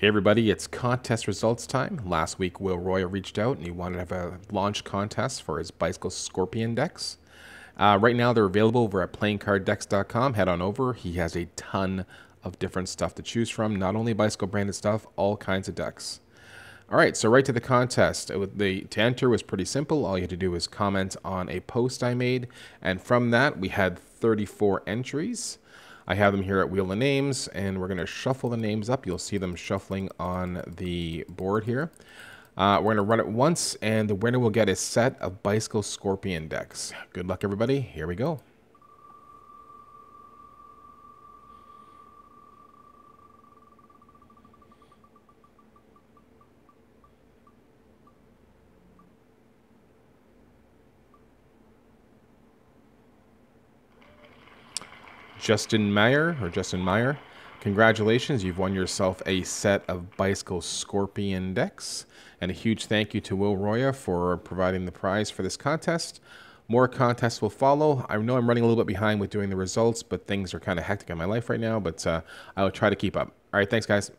Hey everybody, it's contest results time. Last week, Will Roya reached out and he wanted to have a launch contest for his Bicycle Scorpion decks. Uh, right now, they're available over at playingcarddecks.com. Head on over. He has a ton of different stuff to choose from, not only bicycle branded stuff, all kinds of decks. All right, so right to the contest. The to enter was pretty simple. All you had to do was comment on a post I made, and from that we had 34 entries. I have them here at Wheel of Names, and we're going to shuffle the names up. You'll see them shuffling on the board here. Uh, we're going to run it once, and the winner will get a set of Bicycle Scorpion decks. Good luck, everybody. Here we go. Justin Meyer or Justin Meyer. Congratulations, you've won yourself a set of Bicycle Scorpion decks. And a huge thank you to Will Roya for providing the prize for this contest. More contests will follow. I know I'm running a little bit behind with doing the results, but things are kind of hectic in my life right now, but uh, I will try to keep up. All right, thanks, guys.